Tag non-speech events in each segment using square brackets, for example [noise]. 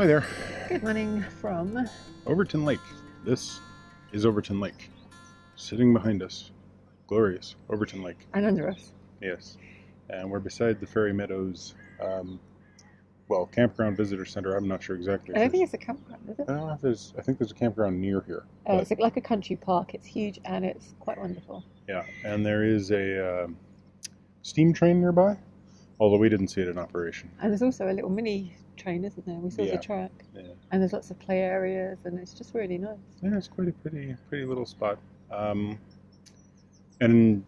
Hi there. Good morning from Overton Lake. This is Overton Lake. Sitting behind us. Glorious. Overton Lake. and under us. Yes. And we're beside the Ferry Meadows, um, well, campground visitor center. I'm not sure exactly. I don't think it's a campground, is it? I don't know if there's, I think there's a campground near here. Oh, it's like a country park. It's huge and it's quite wonderful. Yeah, and there is a um, steam train nearby, although we didn't see it in operation. And there's also a little mini train, isn't there? We saw Yeah. the track. Yeah. And there's lots of play areas and it's just really nice. Yeah, it's quite a pretty, pretty little spot, um, and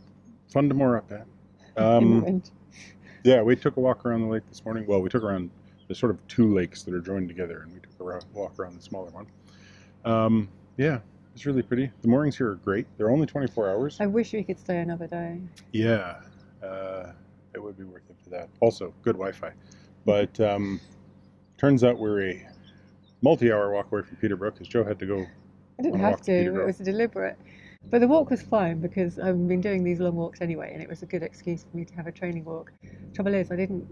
fun to moor up at. [laughs] Um, yeah, we took a walk around the lake this morning. Well, we took around the sort of two lakes that are joined together, and we took a walk around the smaller one. Um, yeah, it's really pretty. The moorings here are great. They're only 24 hours. I wish we could stay another day. Yeah, uh, it would be worth it for that. Also, good Wi-Fi. But um, turns out we're a multi-hour walk away from Peterborough because Jo had to go. I didn't have to to. It was deliberate. But the walk was fine because I've been doing these long walks anyway, and it was a good excuse for me to have a training walk. Trouble is, I didn't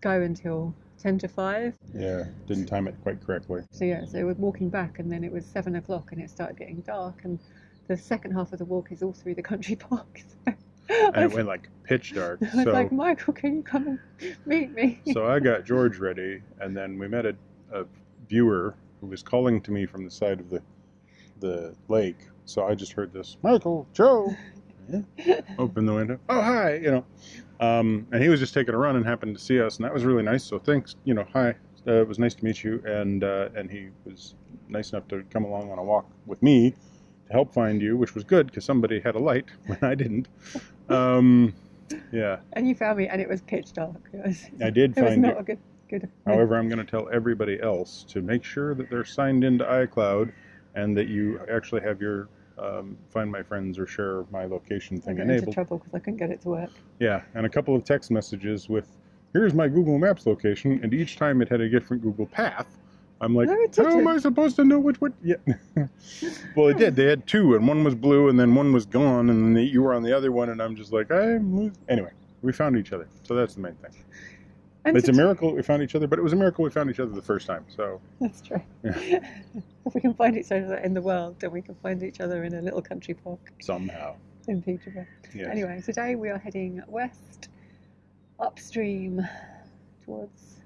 go until 10 to 5. Yeah, didn't time it quite correctly. So, yeah, so we're walking back, and then it was 7 o'clock, and it started getting dark. And the second half of the walk is all through the country [laughs] park. So And it went like pitch dark. I was So, like, Michael, can you come and meet me? so I got George ready, and then we met a, a viewer who was calling to me from the side of the the lake. So I just heard this, Michael, Jo. [laughs] open the window. Oh, hi, you know. Um, and he was just taking a run and happened to see us, and that was really nice. So thanks, you know, hi. Uh, it was nice to meet you, and uh, and he was nice enough to come along on a walk with me help find you, which was good because somebody had a light [laughs] when I didn't. Um, yeah, and you found me, and it was pitch dark. It was, I did [laughs] it was find not you. a good, good. However, I'm going to tell everybody else to make sure that they're signed into iCloud and that you actually have your um, find my friends or share my location I thing into enabled. trouble because I couldn't get it to work. Yeah, and a couple of text messages with, "Here's my Google Maps location," and each time it had a different Google path. I'm like, how am. I supposed to know which one? Yeah. [laughs] well, it did. They had two, and one was blue, and then one was gone, and then you were on the other one, and I'm just like, I'm losing. Anyway, we found each other, so that's the main thing. And It's a miracle we found each other, but it was a miracle we found each other the first time. So That's true. Yeah. [laughs] if we can find each other in the world, then we can find each other in a little country park somehow, in Peterborough. yes. Anyway, today we are heading west, upstream, towards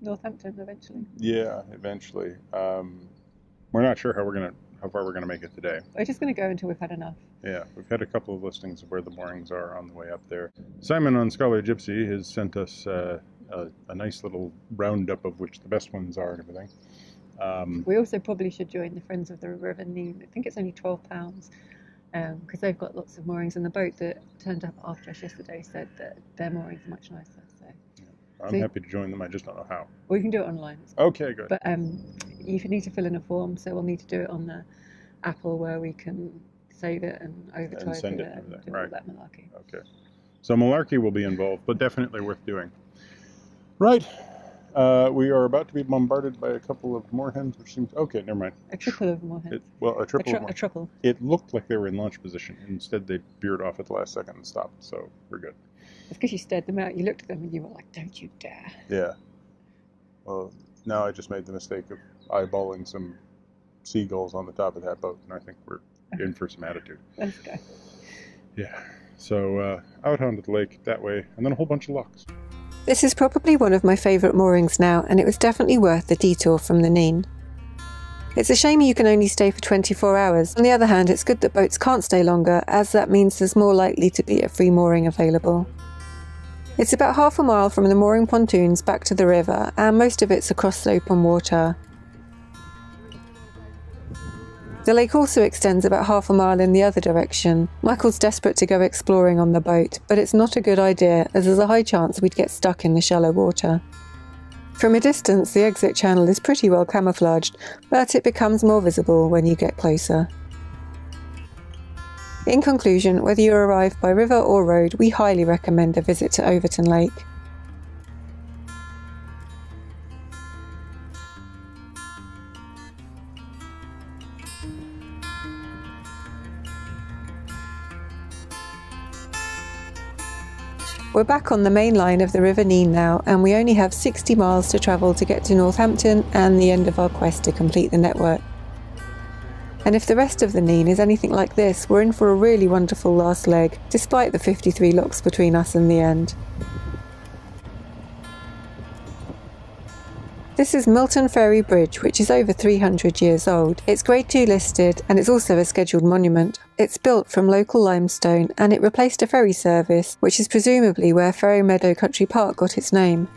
Northampton eventually. Yeah, eventually. Um, we're not sure how we're gonna how far we're gonna make it today. We're just going to go until we've had enough. Yeah, we've had a couple of listings of where the moorings are on the way up there. Simon on Scholar Gypsy has sent us uh, a, a nice little roundup of which the best ones are and everything. Um, We also probably should join the Friends of the River Nene. I think it's only twelve pounds because they've got lots of moorings. And the boat that turned up after us yesterday said that their moorings are much nicer. So, I'm See- happy to join them. I just don't know how. you can do it online. Okay, good. But um, you need to fill in a form, so we'll need to do it on the Apple where we can save it and overtype send it and and everything, do all right. that malarkey. Okay. So malarkey will be involved, but definitely worth doing. Right. Uh, we are about to be bombarded by a couple of moorhens, which seems okay. Never mind. A triple of moorhens. It, well, a a, triple. tru- of a truckle. it looked like they were in launch position. Instead, they veered off at the last second and stopped. So we're good. It's because you stared them out. You looked at them and you were like, "Don't you dare!" Yeah. Well, now I just made the mistake of eyeballing some seagulls on the top of that boat, and I think we're in for some attitude. Let's go. Yeah. So uh, out onto the lake that way, and then a whole bunch of locks. This is probably one of my favourite moorings now, and it was definitely worth the detour from the Nene. It's a shame you can only stay for 24 hours. On the other hand, it's good that boats can't stay longer, as that means there's more likely to be a free mooring available. It's about half a mile from the mooring pontoons back to the river, and most of it's across the open water. The lake also extends about half a mile in the other direction. Michael's desperate to go exploring on the boat, but it's not a good idea as there's a high chance we'd get stuck in the shallow water. From a distance, the exit channel is pretty well camouflaged, but it becomes more visible when you get closer. In conclusion, whether you arrive by river or road, we highly recommend a visit to Overton Lake. We're back on the main line of the River Nene now, and we only have 60 miles to travel to get to Northampton and the end of our quest to complete the network. And if the rest of the Nene is anything like this, we're in for a really wonderful last leg, despite the 53 locks between us and the end. This is Milton Ferry Bridge, which is over 300 years old. It's Grade 2 listed and it's also a scheduled monument. It's built from local limestone and it replaced a ferry service, which is presumably where Ferry Meadow Country Park got its name.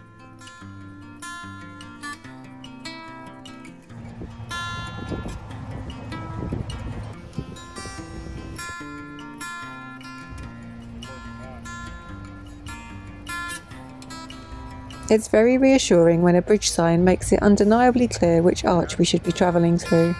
It's very reassuring when a bridge sign makes it undeniably clear which arch we should be travelling through.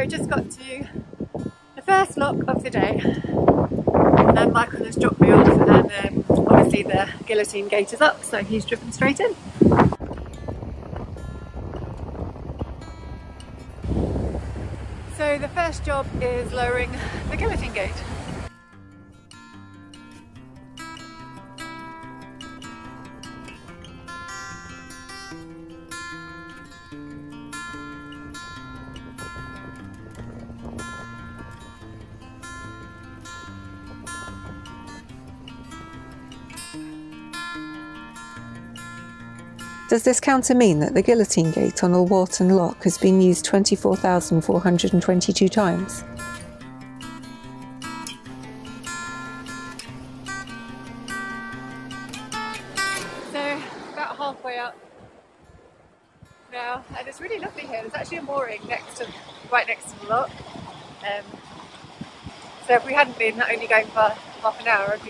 We just got to the first lock of the day and Michael has dropped me off and um, obviously the guillotine gate is up so he's driven straight in. So the first job is lowering the guillotine gate. Does this counter mean that the guillotine gate on Alwalton Lock has been used 24,422 times? So about halfway up now and it's really lovely here. There's actually a mooring next to, right next to the lock. Um, so if we hadn't been only going for half an hour, I'd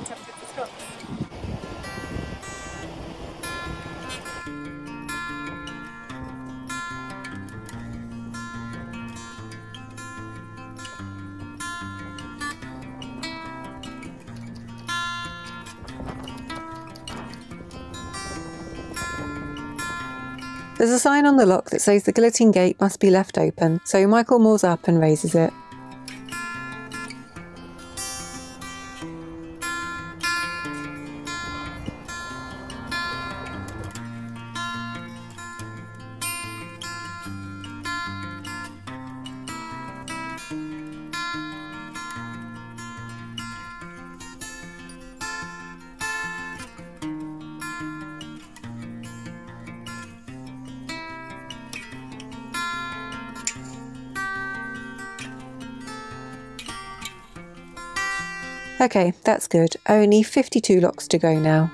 There's a sign on the lock that says the guillotine gate must be left open, so Michael moors up and raises it. Okay, that's good. Only 52 locks to go now.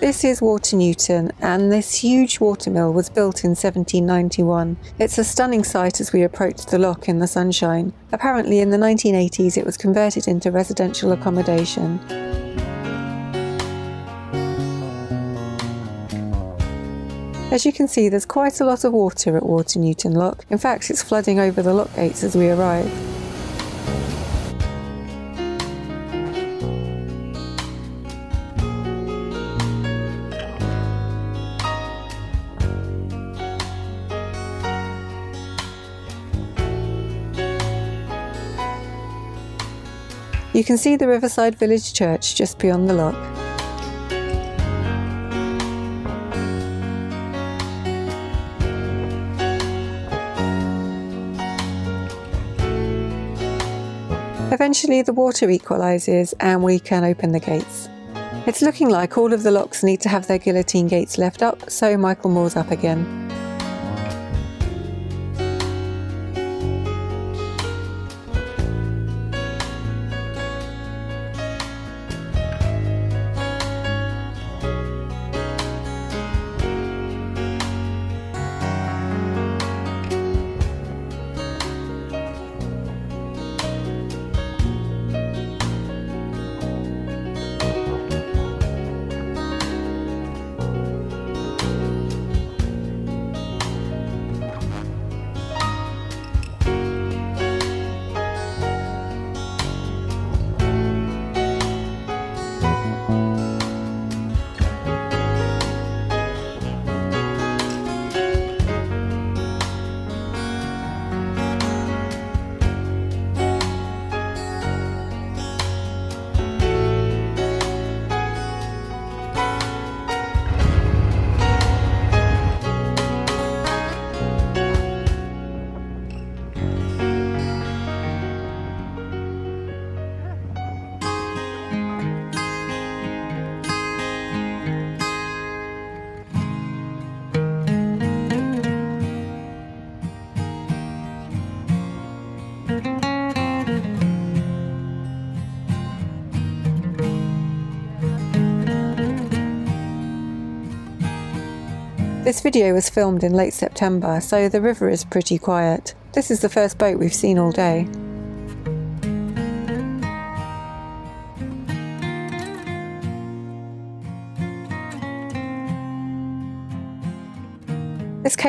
This is Water Newton, and this huge watermill was built in 1791. It's a stunning sight as we approach the lock in the sunshine. Apparently, in the 1980s, it was converted into residential accommodation. As you can see, there's quite a lot of water at Water Newton Lock. In fact, it's flooding over the lock gates as we arrive. You can see the Riverside Village Church just beyond the lock. Eventually the water equalises and we can open the gates. It's looking like all of the locks need to have their guillotine gates left up, so Michael moors up again. This video was filmed in late September, so the river is pretty quiet. This is the first boat we've seen all day.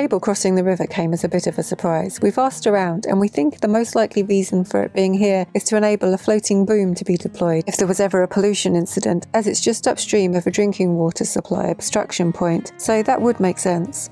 Cable crossing the river came as a bit of a surprise. We've asked around and we think the most likely reason for it being here is to enable a floating boom to be deployed if there was ever a pollution incident, as it's just upstream of a drinking water supply abstraction point, so that would make sense.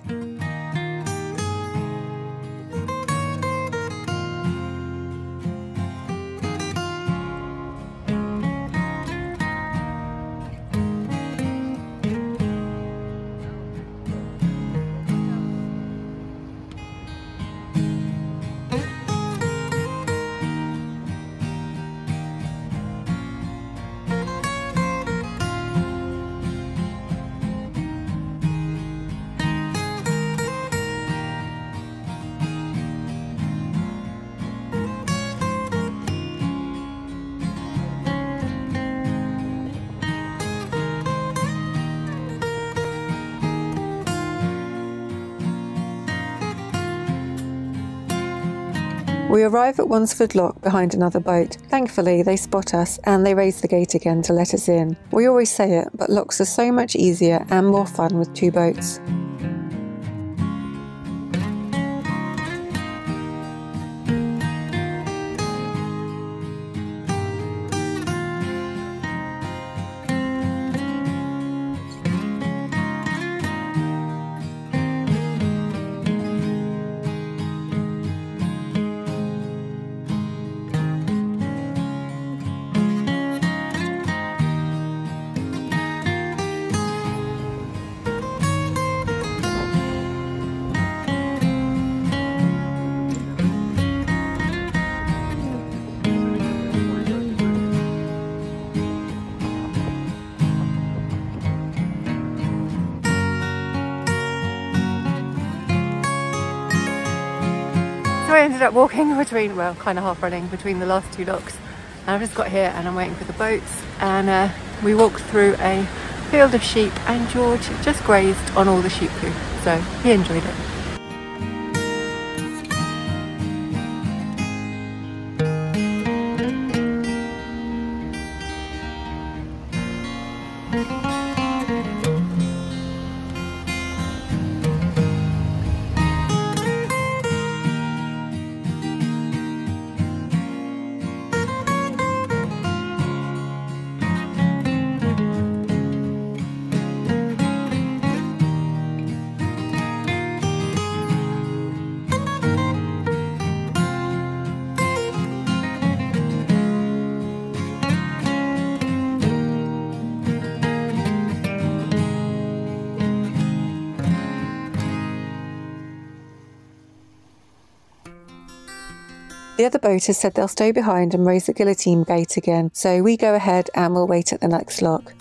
We arrive at Wansford Lock behind another boat. Thankfully, they spot us and they raise the gate again to let us in. We always say it, but locks are so much easier and more fun with two boats. ended up walking [laughs] between, well, kind of half running between the last two docks. And I've just got here and I'm waiting for the boats. And uh, we walked through a field of sheep and George just grazed on all the sheep poo. So he enjoyed it. The other boaters said they'll stay behind and raise the guillotine gate again, so we go ahead and we'll wait at the next lock.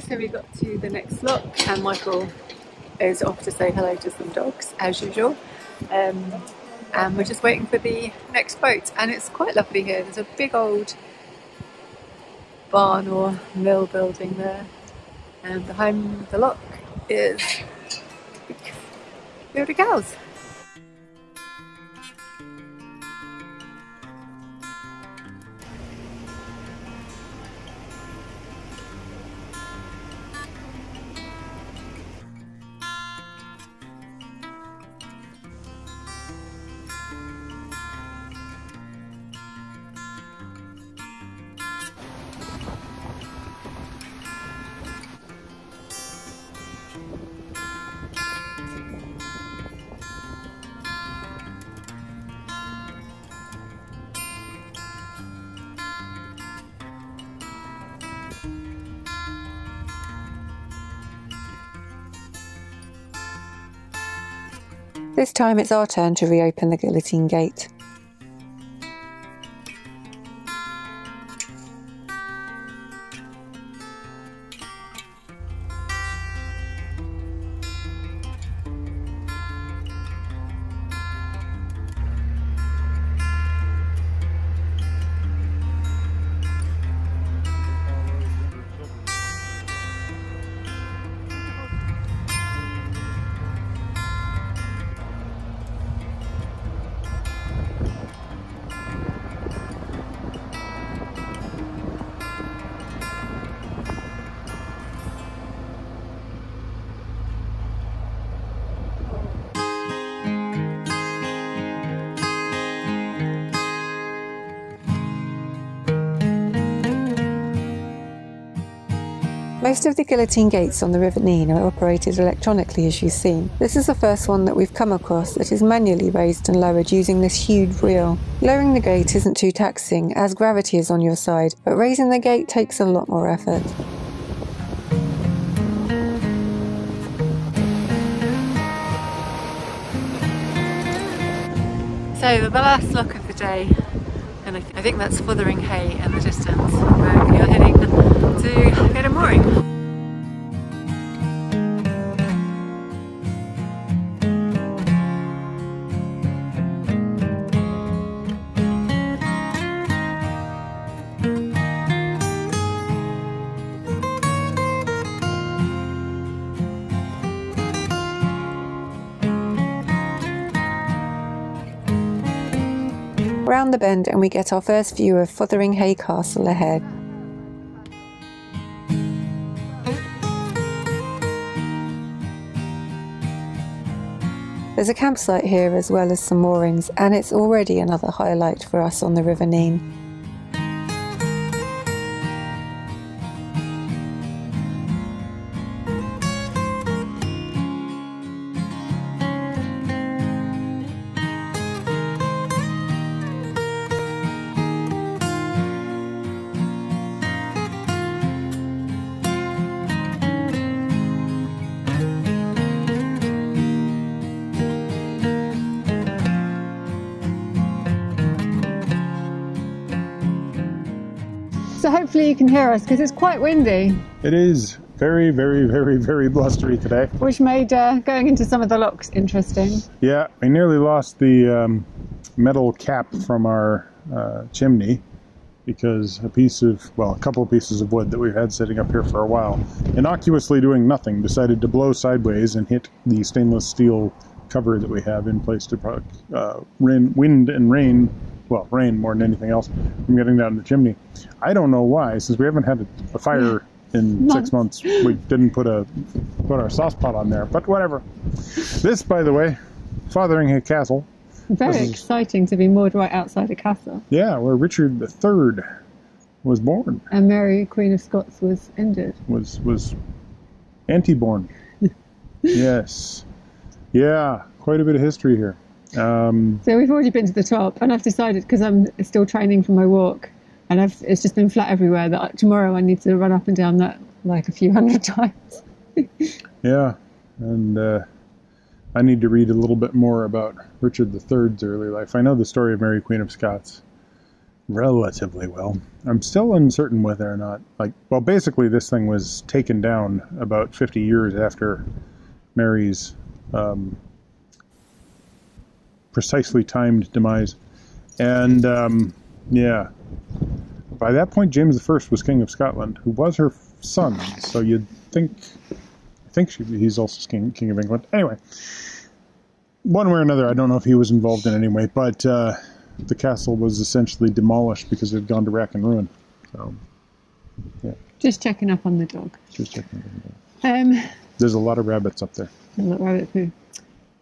So we got to the next lock, and Michael is off to say hello to some dogs, as usual. Um, and we're just waiting for the next boat, and it's quite lovely here. There's a big old barn or mill building there, and behind the lock is field of cows. This time it's our turn to reopen the guillotine gate. Most of the guillotine gates on the River Nene are operated electronically as you've seen. This is the first one that we've come across that is manually raised and lowered using this huge reel. Lowering the gate isn't too taxing as gravity is on your side, but raising the gate takes a lot more effort. So the last look of the day, and I, th I think that's Fotheringhay in the distance. We're heading to get the bend and we get our first view of Fotheringhay Castle ahead. There's a campsite here as well as some moorings, and it's already another highlight for us on the River Nene. Hopefully you can hear us because it's quite windy, It is very, very, very, very blustery today. which made uh, going into some of the locks interesting. Yeah, I nearly lost the um, metal cap from our uh, chimney because a piece of, well, a couple of pieces of wood that we've had sitting up here for a while, innocuously doing nothing, decided to blow sideways and hit the stainless steel cover that we have in place to uh, wind and rain, well, rain more than anything else, from getting down the chimney. I don't know why, since we haven't had a, a fire in six months, we didn't put a put our sauce pot on there. But whatever. This, by the way, fathering Fotheringhay Castle. Very is- exciting to be moored right outside a castle. Yeah, where Richard III was born. And Mary, Queen of Scots, was ended. was was anti-born. [laughs] yes, yeah, quite a bit of history here. Um, So we've already been to the top, and I've decided because I'm still training for my walk, and I've, it's just been flat everywhere. That tomorrow I need to run up and down that like a few [laughs] hundred times. yeah, and uh, I need to read a little bit more about Richard III's early life. I know the story of Mary Queen of Scots relatively well. I'm still uncertain whether or not, like, well, basically this thing was taken down about 50 years after Mary's um, precisely timed demise, and um, yeah, by that point James I was king of Scotland, who was her son. So you'd think, I think she, he's also king king of England. Anyway, one way or another, I don't know if he was involved in any way, but uh, the castle was essentially demolished because it had gone to rack and ruin. So yeah. Just checking up on the dog. just checking. Um, There's a lot of rabbits up there. look, rabbit poo.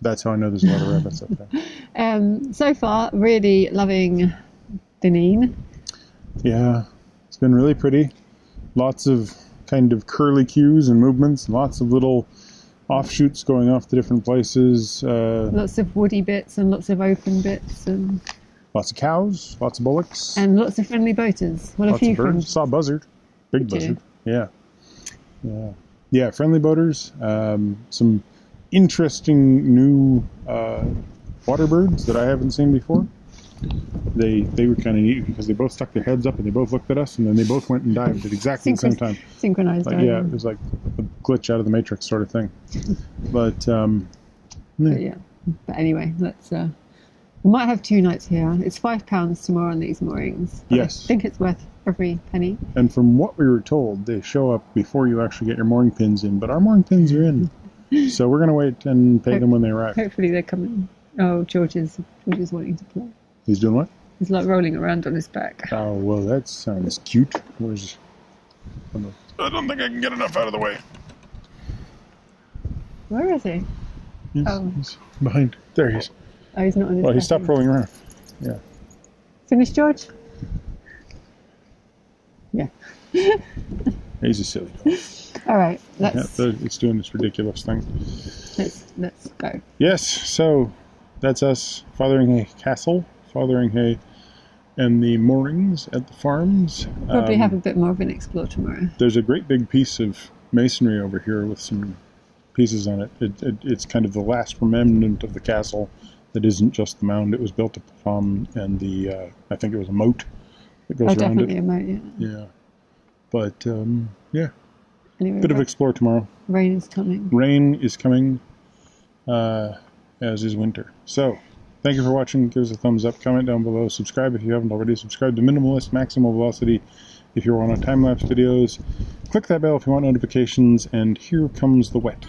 That's how I know there's a lot of rabbits up there. [laughs] Um, so far, really loving the Nene. Yeah, it's been really pretty. Lots of kind of curly cues and movements, lots of little offshoots going off to different places. Uh, Lots of woody bits and lots of open bits and, lots of cows, lots of bullocks, and lots of friendly boaters. What a few of birds. Saw a buzzard, big Did you? buzzard. Yeah, yeah, yeah. Friendly boaters. Um, some interesting new uh, water birds that I haven't seen before. They they were kind of neat because they both stuck their heads up and they both looked at us and then they both went and dived at exactly the same time. Synchronized. Like, yeah, it was like a glitch out of the Matrix sort of thing. But um, But yeah. But anyway, let's. Uh, we might have two nights here. It's five pounds tomorrow on these moorings. Yes. I think it's worth every penny. and from what we were told, they show up before you actually get your mooring pins in. But our mooring pins are in, [laughs] so we're gonna wait and pay them when they arrive. Hopefully they're coming. Oh, George is George is wanting to play. He's doing what? He's like rolling around on his back. Oh well, that sounds cute. Where's? Oh, I don't think I can get enough out of the way. Where is he? He's, Oh. he's behind. There he is. Oh, he's not on his Well, he stopped rolling around. Yeah. Finished, George? Yeah. [laughs] He's a silly dog. All right. Let's the- it's doing this ridiculous thing. let's let's go. Yes, so that's us, Fotheringhay Castle, Fotheringhay, and the moorings at the farms. Probably Um, have a bit more of an explore tomorrow. There's a great big piece of masonry over here with some pieces on it. It, it. It's kind of the last remnant of the castle that isn't just the mound it was built upon and the, uh, I think it was a moat that goes Oh, around definitely it. a moat. Yeah. Yeah. But, um, yeah, Anyway, bit of explore tomorrow. rain is coming. Rain is coming, uh, as is winter. So, thank you for watching. Give us a thumbs up, comment down below, subscribe if you haven't already. Subscribe to Minimal List Maximal Velocity if you want on time lapse videos. Click that bell if you want notifications, and here comes the wet.